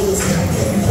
いいですよ。